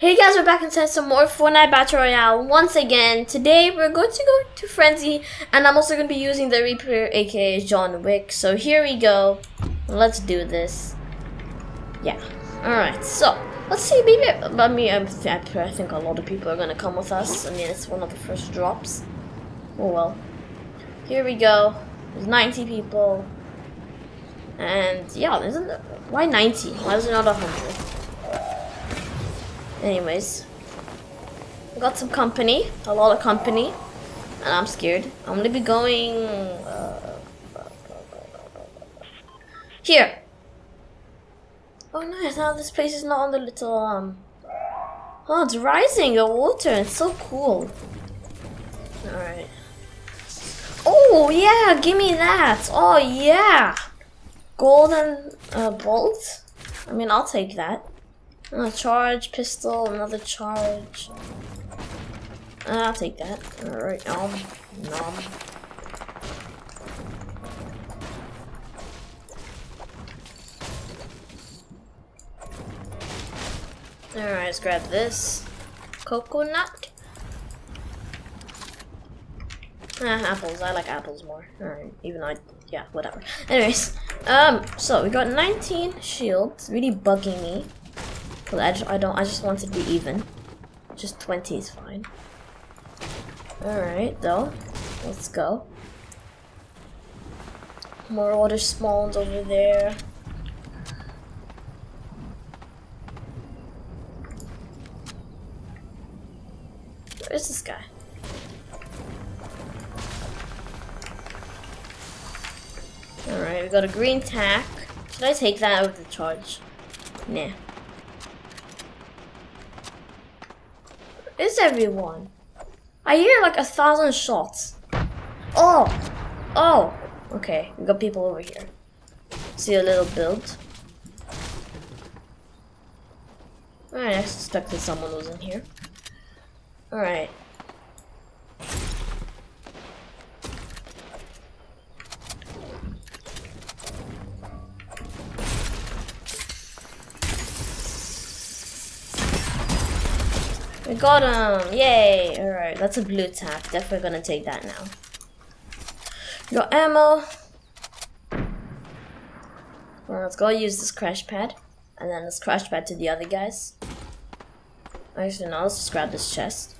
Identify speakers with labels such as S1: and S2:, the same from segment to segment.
S1: Hey guys, we're back inside some more Fortnite Battle Royale once again. Today we're going to go to Frenzy and I'm also going to be using the Reaper aka John Wick. So here we go. Let's do this. Yeah. Alright, so let's see. Maybe, I mean, I think a lot of people are going to come with us. I mean, it's one of the first drops. Oh well. Here we go. There's 90 people. And yeah, isn't why 90? Why is it not 100? Anyways, I got some company, a lot of company, and I'm scared. I'm gonna be going uh, here. Oh nice! Now this place is not on the little um. Oh, it's rising the water. It's so cool. All right. Oh yeah, give me that. Oh yeah, golden uh, bolt. I mean, I'll take that. A charge, pistol, another charge. Uh, I'll take that. Alright, nom, nom. Alright, let's grab this. Coconut. Ah, apples. I like apples more. Alright, even though I, yeah, whatever. Anyways, um, so we got 19 shields, really bugging me. Cause I, just, I don't, I just want it to be even. Just 20 is fine. Alright, though. Let's go. More water spawns over there. Where is this guy? Alright, we got a green tack. Should I take that out of the charge? Nah. Is everyone? I hear like a thousand shots. Oh! Oh! Okay, we got people over here. See a little build. Alright, I suspected someone was in here. Alright. Got him! Yay! Alright, that's a blue tack. Definitely gonna take that now. Got ammo. Well, let's go use this crash pad. And then let's crash pad to the other guys. Actually, no, let's just grab this chest.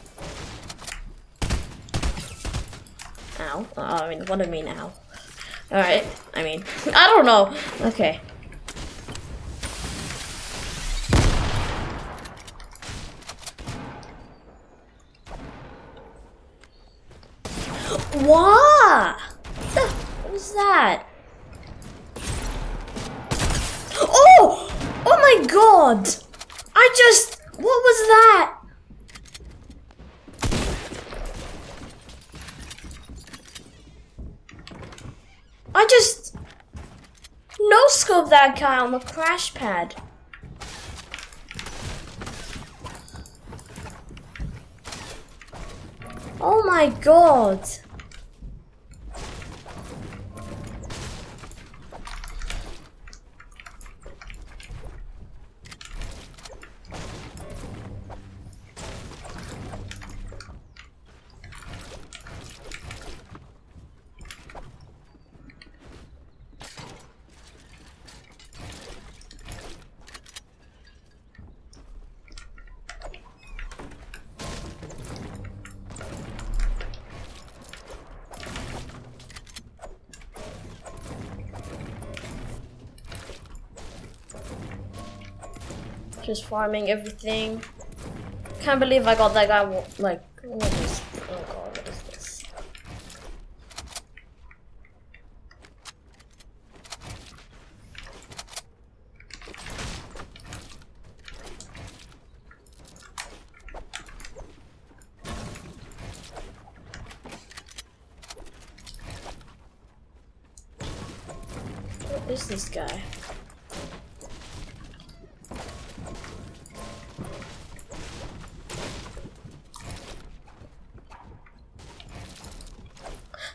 S1: Ow. Oh, I mean, what do I mean, ow? Alright, I mean, I don't know. Okay. What? What was that? Oh! Oh my god! I just... What was that? I just... No scope that guy on the crash pad. Oh my god. Just farming everything. Can't believe I got that guy, like, oh, what is, oh god, what is this? What is this guy?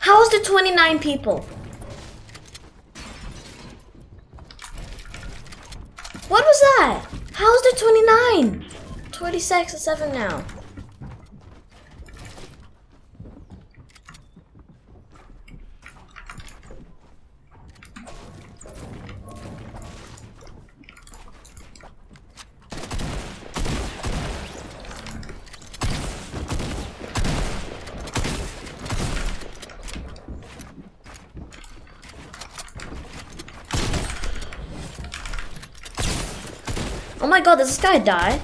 S1: How is there 29 people? What was that? How is there 29? 26 and 7 now. My god, does this guy die?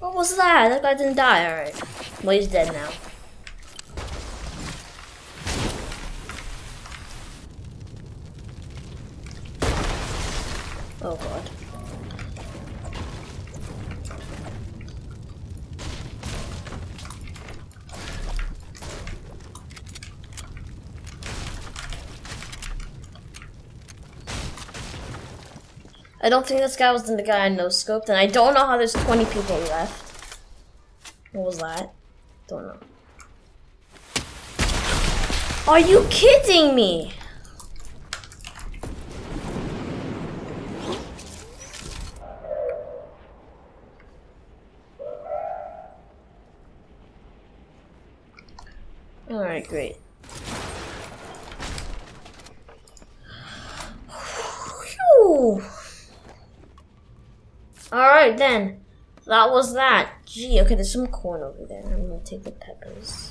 S1: What was that? That guy didn't die, alright. Well, he's dead now. I don't think this guy was the guy I no scoped, and I don't know how there's 20 people left. What was that? Don't know. Are you kidding me? Alright, great. Phew. Alright then. That was that. Gee, okay, there's some corn over there. I'm gonna take the peppers.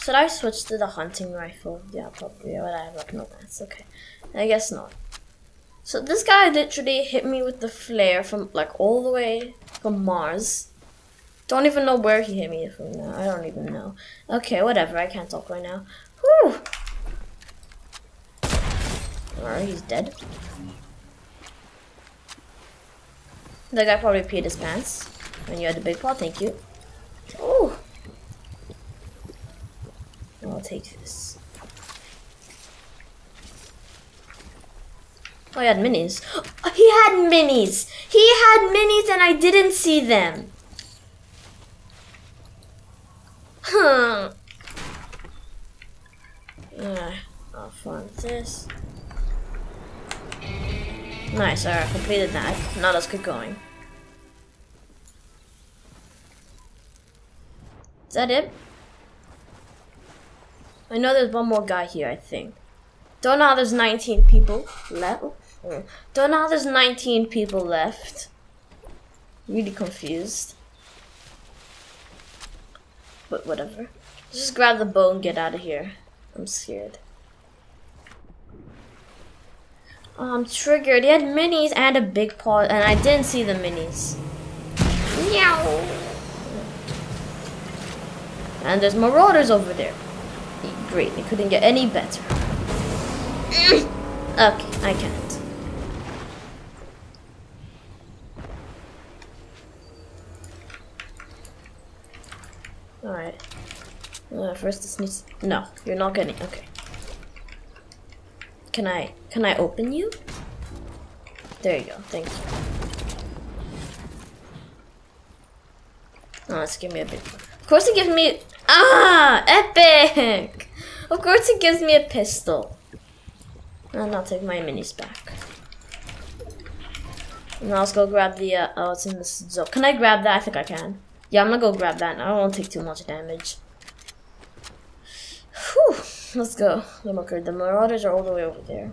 S1: Should I switch to the hunting rifle? Yeah, probably. Whatever. No, that's okay. I guess not. So this guy literally hit me with the flare from like all the way from Mars. Don't even know where he hit me from now. I don't even know. Okay, whatever. I can't talk right now. Whew. Alright, he's dead. The guy probably peed his pants. And you had the big paw, thank you. Oh! I'll take this. Oh, he had minis. He had minis! He had minis and I didn't see them! Huh. Uh, I'll find this. Nice, alright, completed that. Now let's keep going. Is that it? I know there's one more guy here, I think. Don't know how there's 19 people left. Don't know how there's 19 people left. Really confused. But whatever. Just grab the bow and get out of here. I'm scared. I'm triggered. He had minis and a big paw, and I didn't see the minis. Meow. And there's marauders over there. Great, it couldn't get any better. okay, I can't. Alright. Uh, first this needs... No, you're not getting... Okay. Can I... Can I open you? There you go. Thank you. Oh, let's give me a big... Of course it gives me... Ah! Epic! Of course it gives me a pistol. And I'll take my minis back. Now let's go grab the... Uh, oh, it's in this zone. Can I grab that? I think I can. Yeah, I'm gonna go grab that. I won't take too much damage. Let's go. The marker. The marauders are all the way over there.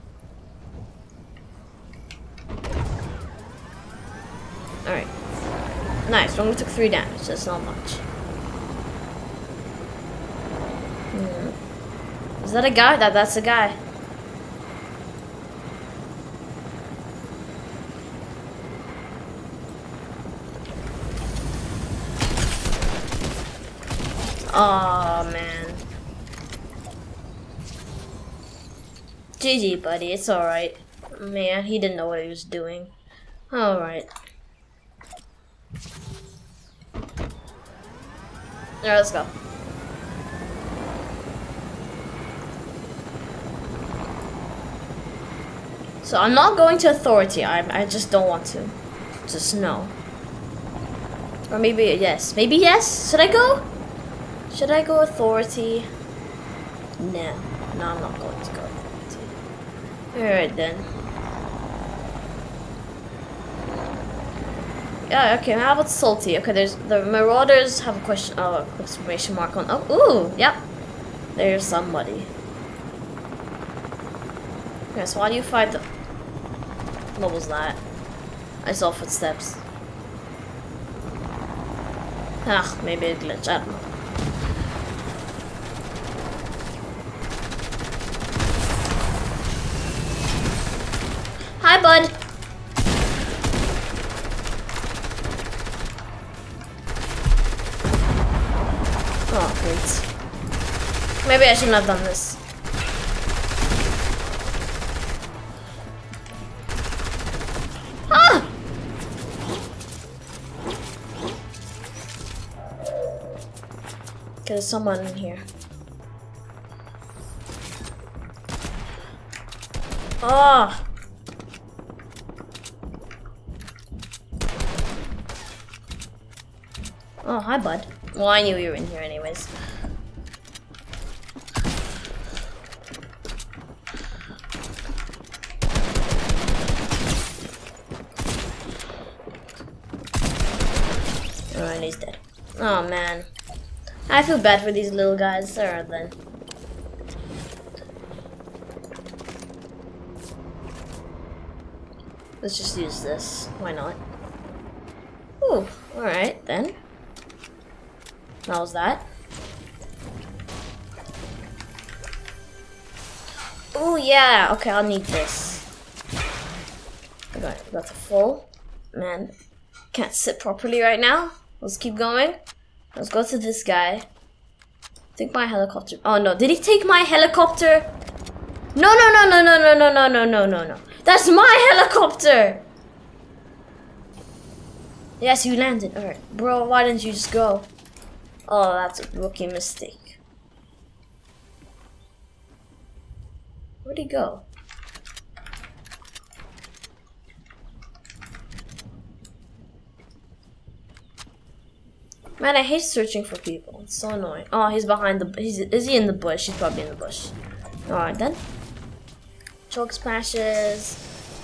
S1: Alright. Nice. We only took three damage. That's not much. Hmm. Is that a guy? That that's a guy. Oh man. GG, buddy. It's alright. Man, he didn't know what he was doing. Alright. Alright, let's go. So I'm not going to authority. I, I just don't want to. Just no. Or maybe yes. Maybe yes. Should I go? Should I go authority? No. No, I'm not going to go. Alright then. Yeah, okay, how about salty? Okay, there's the marauders have a question oh exclamation mark on oh ooh, yep. There's somebody. Okay, so why do you fight the what was that? I saw footsteps. Ah, maybe a glitch, I don't know. Hi. Oh, great. Maybe I shouldn't have done this. Ah! There's someone in here. Ah! Oh, hi, bud. Well, I knew you were in here anyways. And he's dead. Oh, man. I feel bad for these little guys. Alright, then. Let's just use this. Why not? Ooh, alright then. How's that? Oh yeah, okay, I'll need this. Okay, that's a full. Man, can't sit properly right now. Let's keep going. Let's go to this guy. Take my helicopter. Oh no, did he take my helicopter? No, no, no, no, no, no, no, no, no, no, no, no. That's my helicopter! Yes, you landed. Alright. Bro, why didn't you just go? Oh, that's a rookie mistake. Where'd he go? Man, I hate searching for people. It's so annoying. Oh, he's behind the. He's is he in the bush? He's probably in the bush. All right then. Chug splashes.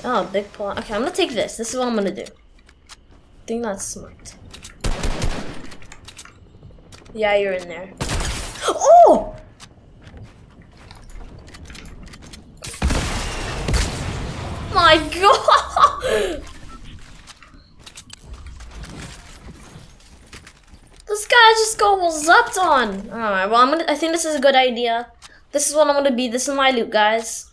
S1: Oh, big paw. Okay, I'm gonna take this. This is what I'm gonna do. I think that's smart. Yeah, you're in there. Oh! My god! This guy just got zapped on. Alright, well, I'm gonna, I think this is a good idea. This is what I'm gonna be. This is my loot, guys.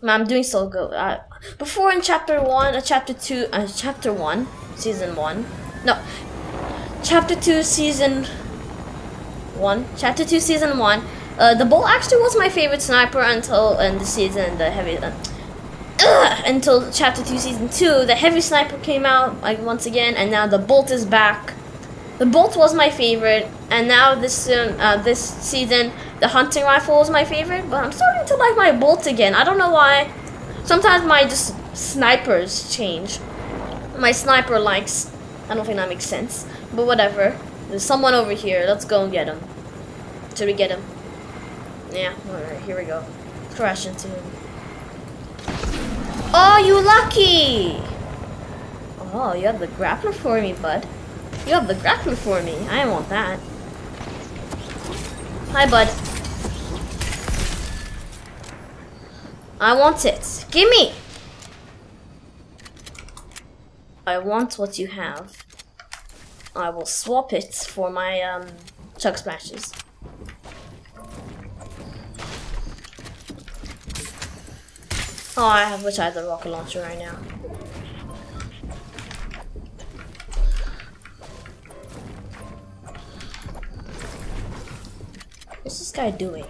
S1: Man, I'm doing so good. Uh, before in chapter 1, uh, chapter 2, uh, chapter 1, season 1. No, chapter 2, season 1. Chapter 2, season 1. Uh, the Bolt actually was my favorite sniper until in the season, the heavy... Uh, until chapter 2, season 2. The heavy sniper came out, like, once again, and now the Bolt is back. The Bolt was my favorite, and now this uh, this season, the hunting rifle was my favorite. But I'm starting to like my Bolt again. I don't know why. Sometimes my just snipers change. My sniper likes. I don't think that makes sense, but whatever. There's someone over here. Let's go and get him. Should we get him? Yeah. All right. Here we go. Crash into him. Oh, you lucky! Oh, you have the grappler for me, bud. You have the grappler for me. I want that. Hi, bud. I want it. Gimme! I want what you have. I will swap it for my um, chug splashes. Oh, I have which I have the rocket launcher right now. What's this guy doing?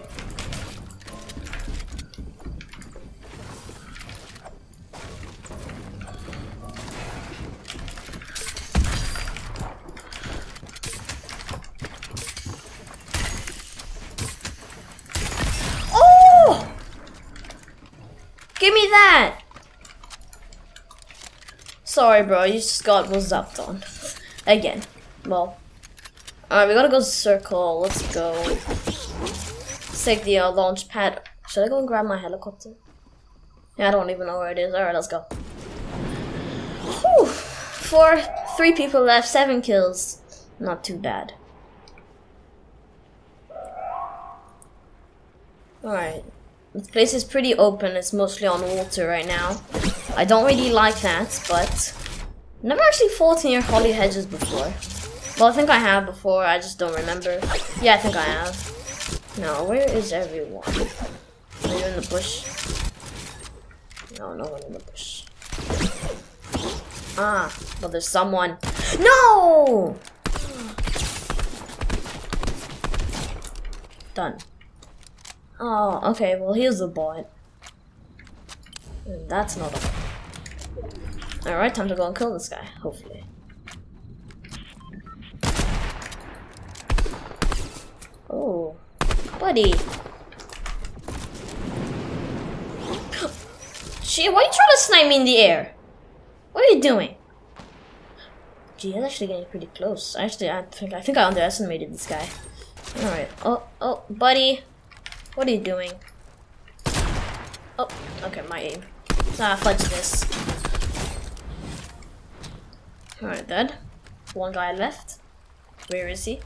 S1: Sorry, bro. You just got was zapped on. Again. Well. Alright, we gotta go circle. Let's go. Let's take the uh, launch pad. Should I go and grab my helicopter? Yeah, I don't even know where it is. Alright, let's go. Whew. Four, three people left, seven kills. Not too bad. Alright. This place is pretty open. It's mostly on water right now. I don't really like that, but... Never actually fought near holly hedges before. Well, I think I have before. I just don't remember. Yeah, I think I have. No, where is everyone? Are you in the bush? No, no one in the bush. Ah, but there's someone. No! Done. Oh, okay, well here's the bot. That's not a... Alright, time to go and kill this guy, hopefully. Oh, buddy. Gee, why are you trying to snipe me in the air? What are you doing? Gee, that's actually getting pretty close. Actually, I think I think I underestimated this guy. All right. Oh, oh, buddy. What are you doing? Oh, okay, my aim. Ah, fudge this. Alright, dead. One guy left. Where is he?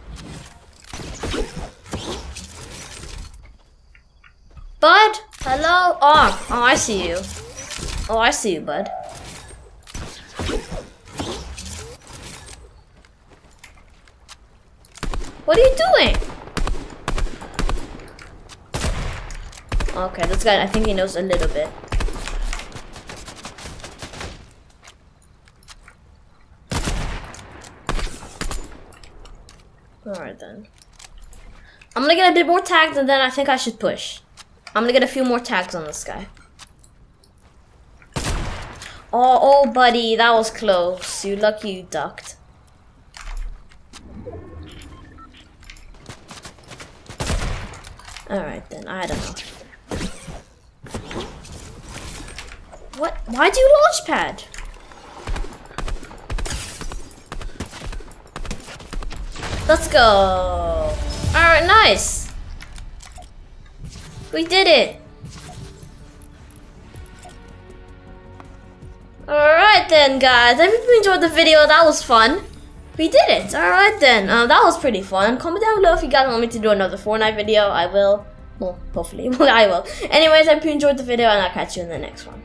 S1: Bud? Hello? Oh, oh, I see you. Oh, I see you, bud. What are you doing? Okay, this guy, I think he knows a little bit. Alright then. I'm gonna get a bit more tags and then I think I should push. I'm gonna get a few more tags on this guy. Oh, oh buddy, that was close. You lucky you ducked. Alright then, I don't know. What? Why do you launch pad? Let's go. Alright, nice. We did it. Alright then, guys. I hope you enjoyed the video. That was fun. We did it. Alright then. Um, that was pretty fun. Comment down below if you guys want me to do another Fortnite video. I will. Well, hopefully. I will. Anyways, I hope you enjoyed the video and I'll catch you in the next one.